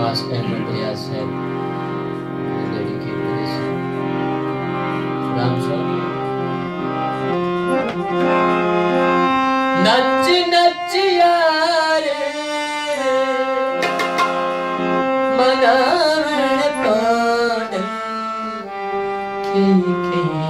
past and prayers have been dedicated to this. Ram Swami. Nach nach yaare mana mein paad khee khee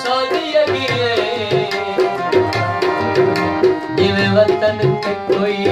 साधिया किए वतन के कोई